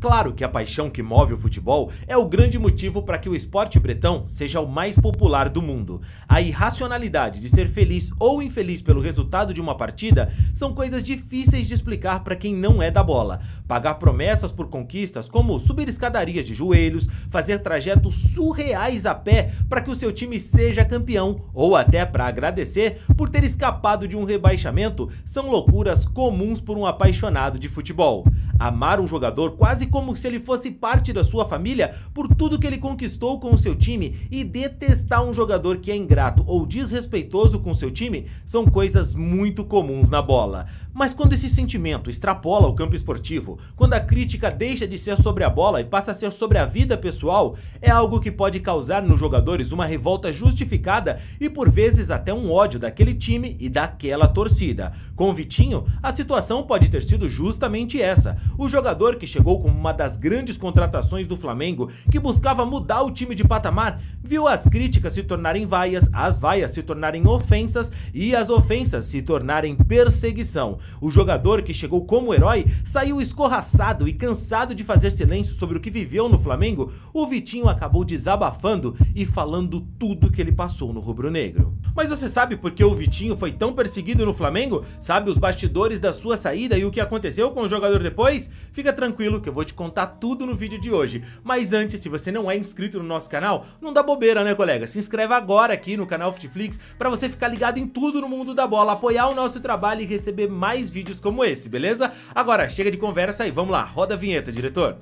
claro que a paixão que move o futebol é o grande motivo para que o esporte bretão seja o mais popular do mundo. A irracionalidade de ser feliz ou infeliz pelo resultado de uma partida são coisas difíceis de explicar para quem não é da bola. Pagar promessas por conquistas como subir escadarias de joelhos, fazer trajetos surreais a pé para que o seu time seja campeão ou até para agradecer por ter escapado de um rebaixamento são loucuras comuns por um apaixonado de futebol. Amar um jogador quase como se ele fosse parte da sua família por tudo que ele conquistou com o seu time e detestar um jogador que é ingrato ou desrespeitoso com seu time são coisas muito comuns na bola. Mas quando esse sentimento extrapola o campo esportivo, quando a crítica deixa de ser sobre a bola e passa a ser sobre a vida pessoal, é algo que pode causar nos jogadores uma revolta justificada e por vezes até um ódio daquele time e daquela torcida. Com o Vitinho, a situação pode ter sido justamente essa. O jogador que chegou como uma das grandes contratações do Flamengo, que buscava mudar o time de patamar, viu as críticas se tornarem vaias, as vaias se tornarem ofensas e as ofensas se tornarem perseguição. O jogador que chegou como herói saiu escorraçado e cansado de fazer silêncio sobre o que viveu no Flamengo, o Vitinho acabou desabafando e falando tudo que ele passou no rubro-negro. Mas você sabe por que o Vitinho foi tão perseguido no Flamengo? Sabe os bastidores da sua saída e o que aconteceu com o jogador depois? Fica tranquilo que eu vou te contar tudo no vídeo de hoje. Mas antes, se você não é inscrito no nosso canal, não dá bobeira né colega? Se inscreve agora aqui no canal Futflix para você ficar ligado em tudo no mundo da bola, apoiar o nosso trabalho e receber mais vídeos como esse, beleza? Agora, chega de conversa e vamos lá, roda a vinheta, diretor.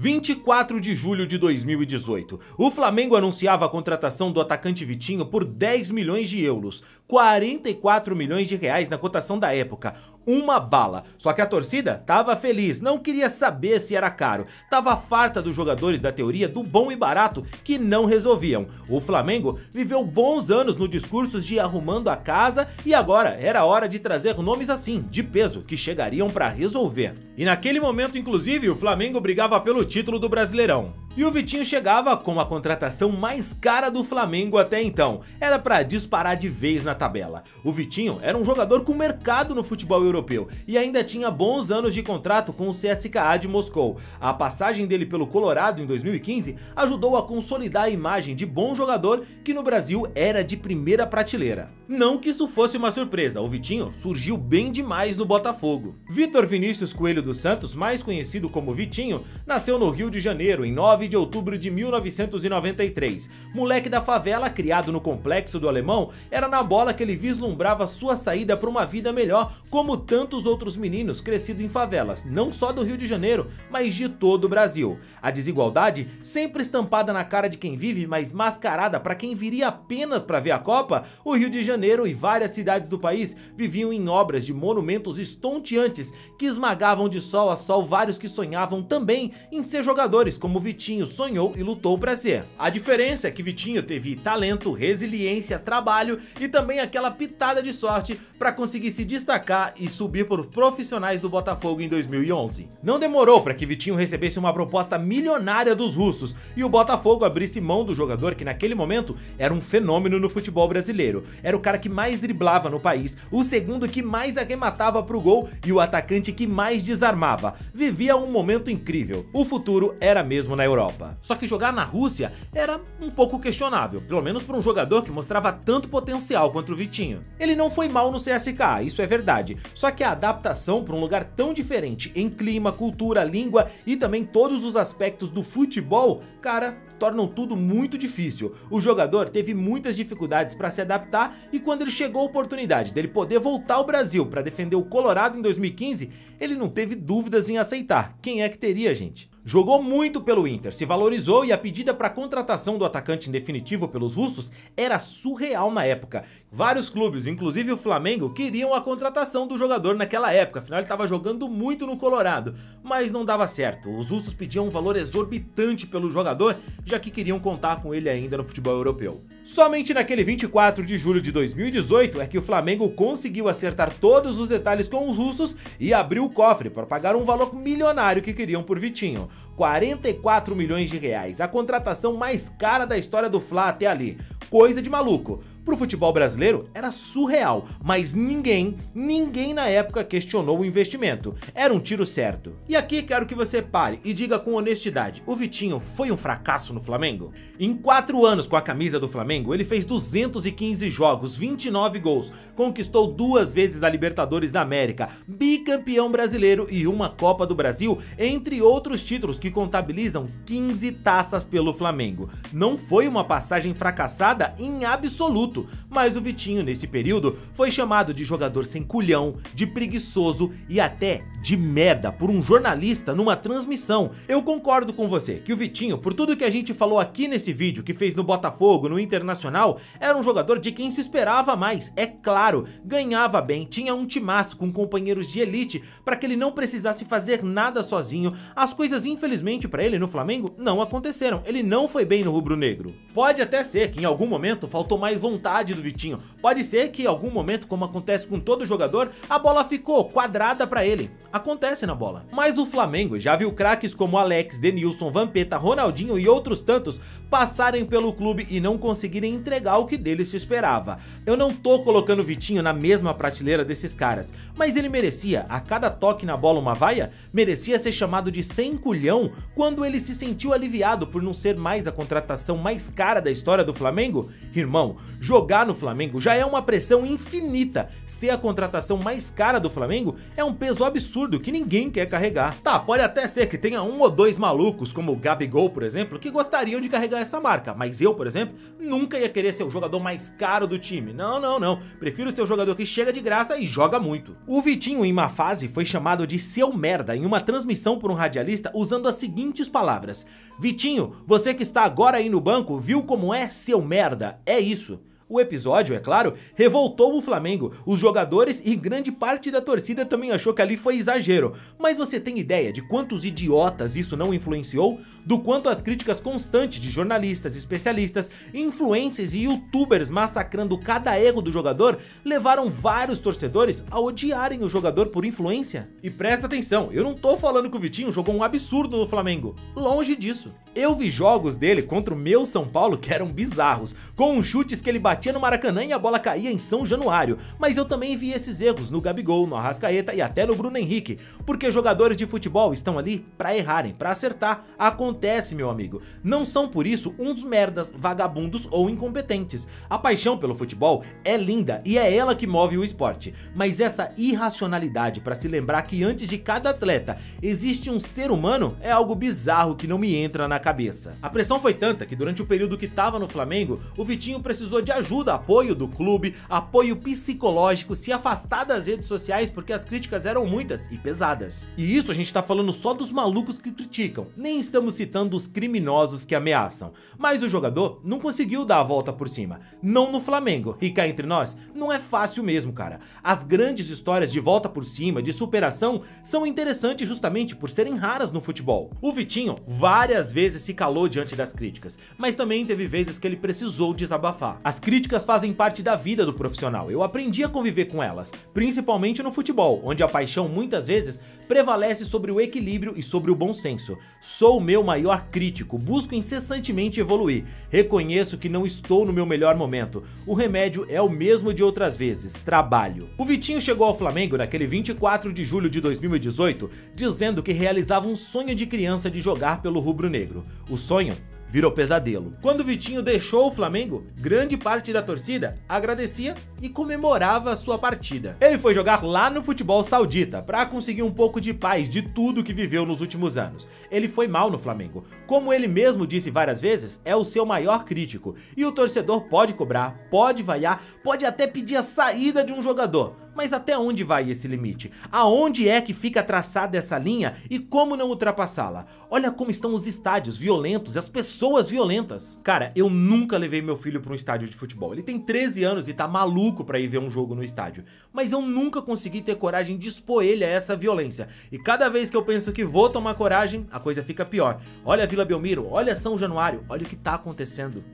24 de julho de 2018, o Flamengo anunciava a contratação do atacante Vitinho por 10 milhões de euros, 44 milhões de reais na cotação da época, uma bala. Só que a torcida tava feliz, não queria saber se era caro, tava farta dos jogadores da teoria do bom e barato que não resolviam. O Flamengo viveu bons anos no discurso de arrumando a casa e agora era hora de trazer nomes assim, de peso, que chegariam para resolver. E naquele momento, inclusive, o Flamengo brigava pelo título do Brasileirão. E o Vitinho chegava com a contratação mais cara do Flamengo até então. Era para disparar de vez na tabela. O Vitinho era um jogador com mercado no futebol europeu e ainda tinha bons anos de contrato com o CSKA de Moscou. A passagem dele pelo Colorado em 2015 ajudou a consolidar a imagem de bom jogador que no Brasil era de primeira prateleira. Não que isso fosse uma surpresa, o Vitinho surgiu bem demais no Botafogo. Vitor Vinícius Coelho dos Santos, mais conhecido como Vitinho, nasceu no Rio de Janeiro em 9 de outubro de 1993. Moleque da favela, criado no complexo do Alemão, era na bola que ele vislumbrava sua saída para uma vida melhor, como tantos outros meninos crescidos em favelas, não só do Rio de Janeiro, mas de todo o Brasil. A desigualdade, sempre estampada na cara de quem vive, mas mascarada para quem viria apenas para ver a Copa, o Rio de Janeiro e várias cidades do país viviam em obras de monumentos estonteantes que esmagavam de sol a sol vários que sonhavam também em ser jogadores, como Vitinho sonhou e lutou para ser. A diferença é que Vitinho teve talento, resiliência, trabalho e também aquela pitada de sorte para conseguir se destacar e subir por profissionais do Botafogo em 2011. Não demorou para que Vitinho recebesse uma proposta milionária dos russos e o Botafogo abrisse mão do jogador que naquele momento era um fenômeno no futebol brasileiro. Era o cara que mais driblava no país, o segundo que mais arrematava pro gol e o atacante que mais desarmava. Vivia um momento incrível. O futuro era mesmo na Europa. Só que jogar na Rússia era um pouco questionável, pelo menos para um jogador que mostrava tanto potencial quanto o Vitinho. Ele não foi mal no CSKA, isso é verdade, só que a adaptação para um lugar tão diferente em clima, cultura, língua e também todos os aspectos do futebol, cara, tornam tudo muito difícil. O jogador teve muitas dificuldades para se adaptar e quando ele chegou a oportunidade dele poder voltar ao Brasil para defender o Colorado em 2015, ele não teve dúvidas em aceitar. Quem é que teria, gente? Jogou muito pelo Inter, se valorizou e a pedida para contratação do atacante em definitivo pelos russos era surreal na época. Vários clubes, inclusive o Flamengo, queriam a contratação do jogador naquela época, afinal ele estava jogando muito no Colorado, mas não dava certo. Os russos pediam um valor exorbitante pelo jogador, já que queriam contar com ele ainda no futebol europeu. Somente naquele 24 de julho de 2018 é que o Flamengo conseguiu acertar todos os detalhes com os russos e abriu o cofre para pagar um valor milionário que queriam por Vitinho. 44 milhões de reais, a contratação mais cara da história do Fla até ali. Coisa de maluco. Pro futebol brasileiro era surreal, mas ninguém, ninguém na época questionou o investimento. Era um tiro certo. E aqui quero que você pare e diga com honestidade, o Vitinho foi um fracasso no Flamengo? Em 4 anos com a camisa do Flamengo, ele fez 215 jogos, 29 gols, conquistou duas vezes a Libertadores da América, bicampeão brasileiro e uma Copa do Brasil, entre outros títulos que contabilizam 15 taças pelo Flamengo. Não foi uma passagem fracassada em absoluto mas o Vitinho nesse período foi chamado de jogador sem culhão, de preguiçoso e até de merda por um jornalista numa transmissão. Eu concordo com você que o Vitinho, por tudo que a gente falou aqui nesse vídeo, que fez no Botafogo, no Internacional, era um jogador de quem se esperava mais, é claro, ganhava bem, tinha um timaço com companheiros de elite para que ele não precisasse fazer nada sozinho. As coisas infelizmente para ele no Flamengo não aconteceram, ele não foi bem no rubro-negro. Pode até ser que em algum momento faltou mais vontade do Vitinho, pode ser que em algum momento, como acontece com todo jogador, a bola ficou quadrada para ele acontece na bola. Mas o Flamengo já viu craques como Alex, Denilson, Vampeta, Ronaldinho e outros tantos passarem pelo clube e não conseguirem entregar o que dele se esperava. Eu não tô colocando o Vitinho na mesma prateleira desses caras, mas ele merecia, a cada toque na bola uma vaia, merecia ser chamado de sem culhão quando ele se sentiu aliviado por não ser mais a contratação mais cara da história do Flamengo? Irmão, jogar no Flamengo já é uma pressão infinita. Ser a contratação mais cara do Flamengo é um peso absurdo que ninguém quer carregar. Tá, pode até ser que tenha um ou dois malucos, como o Gabigol, por exemplo, que gostariam de carregar essa marca, mas eu, por exemplo, nunca ia querer ser o jogador mais caro do time. Não, não, não. Prefiro ser o jogador que chega de graça e joga muito. O Vitinho, em uma fase, foi chamado de seu merda em uma transmissão por um radialista usando as seguintes palavras: Vitinho, você que está agora aí no banco, viu como é seu merda? É isso. O episódio, é claro, revoltou o Flamengo, os jogadores e grande parte da torcida também achou que ali foi exagero. Mas você tem ideia de quantos idiotas isso não influenciou? Do quanto as críticas constantes de jornalistas, especialistas, influencers e youtubers massacrando cada erro do jogador levaram vários torcedores a odiarem o jogador por influência? E presta atenção, eu não tô falando que o Vitinho jogou um absurdo no Flamengo, longe disso. Eu vi jogos dele contra o meu São Paulo que eram bizarros, com chutes que ele batia no Maracanã e a bola caía em São Januário, mas eu também vi esses erros no Gabigol, no Arrascaeta e até no Bruno Henrique, porque jogadores de futebol estão ali para errarem, para acertar. Acontece, meu amigo. Não são por isso uns merdas, vagabundos ou incompetentes. A paixão pelo futebol é linda e é ela que move o esporte, mas essa irracionalidade para se lembrar que antes de cada atleta existe um ser humano é algo bizarro que não me entra na cabeça. A pressão foi tanta que durante o período que estava no Flamengo, o Vitinho precisou de ajuda, apoio do clube, apoio psicológico, se afastar das redes sociais porque as críticas eram muitas e pesadas. E isso a gente tá falando só dos malucos que criticam, nem estamos citando os criminosos que ameaçam. Mas o jogador não conseguiu dar a volta por cima, não no Flamengo, e cá entre nós, não é fácil mesmo, cara. As grandes histórias de volta por cima, de superação, são interessantes justamente por serem raras no futebol. O Vitinho várias vezes vezes se calou diante das críticas, mas também teve vezes que ele precisou desabafar. As críticas fazem parte da vida do profissional, eu aprendi a conviver com elas, principalmente no futebol, onde a paixão muitas vezes prevalece sobre o equilíbrio e sobre o bom senso. Sou o meu maior crítico, busco incessantemente evoluir, reconheço que não estou no meu melhor momento, o remédio é o mesmo de outras vezes, trabalho. O Vitinho chegou ao Flamengo naquele 24 de julho de 2018, dizendo que realizava um sonho de criança de jogar pelo rubro-negro. O sonho virou pesadelo. Quando Vitinho deixou o Flamengo, grande parte da torcida agradecia e comemorava a sua partida. Ele foi jogar lá no futebol saudita para conseguir um pouco de paz de tudo que viveu nos últimos anos. Ele foi mal no Flamengo. Como ele mesmo disse várias vezes, é o seu maior crítico. E o torcedor pode cobrar, pode vaiar, pode até pedir a saída de um jogador mas até onde vai esse limite? Aonde é que fica traçada essa linha e como não ultrapassá-la? Olha como estão os estádios violentos e as pessoas violentas. Cara, eu nunca levei meu filho para um estádio de futebol. Ele tem 13 anos e tá maluco para ir ver um jogo no estádio. Mas eu nunca consegui ter coragem de expor ele a essa violência. E cada vez que eu penso que vou tomar coragem, a coisa fica pior. Olha Vila Belmiro, olha São Januário, olha o que tá acontecendo.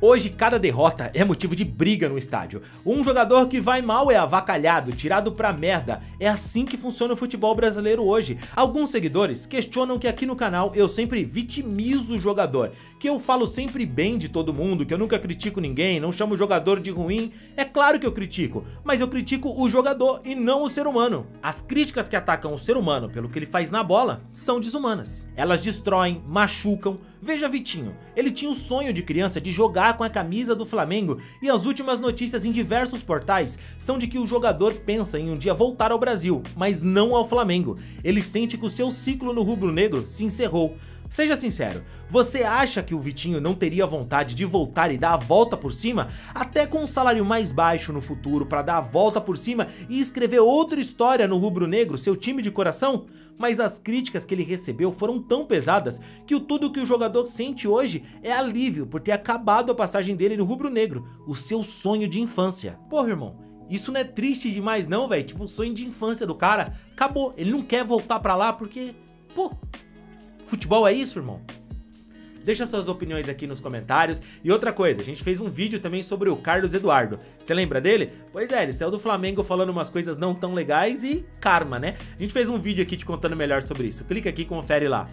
Hoje, cada derrota é motivo de briga no estádio. Um jogador que vai mal é avacalhado, tirado pra merda. É assim que funciona o futebol brasileiro hoje. Alguns seguidores questionam que aqui no canal eu sempre vitimizo o jogador, que eu falo sempre bem de todo mundo, que eu nunca critico ninguém, não chamo o jogador de ruim. É claro que eu critico, mas eu critico o jogador e não o ser humano. As críticas que atacam o ser humano pelo que ele faz na bola são desumanas. Elas destroem, machucam. Veja Vitinho, ele tinha o sonho de criança de jogar com a camisa do Flamengo e as últimas notícias em diversos portais são de que o jogador pensa em um dia voltar ao Brasil, mas não ao Flamengo. Ele sente que o seu ciclo no rubro-negro se encerrou. Seja sincero, você acha que o Vitinho não teria vontade de voltar e dar a volta por cima, até com um salário mais baixo no futuro para dar a volta por cima e escrever outra história no rubro-negro, seu time de coração? Mas as críticas que ele recebeu foram tão pesadas que o tudo que o jogador sente hoje é alívio por ter acabado a passagem dele no rubro-negro, o seu sonho de infância. Porra, irmão, isso não é triste demais não, velho? Tipo, o sonho de infância do cara acabou. Ele não quer voltar pra lá porque, pô, Futebol é isso, irmão? Deixa suas opiniões aqui nos comentários. E outra coisa, a gente fez um vídeo também sobre o Carlos Eduardo. Você lembra dele? Pois é, ele saiu do Flamengo falando umas coisas não tão legais e karma, né? A gente fez um vídeo aqui te contando melhor sobre isso. Clica aqui e confere lá.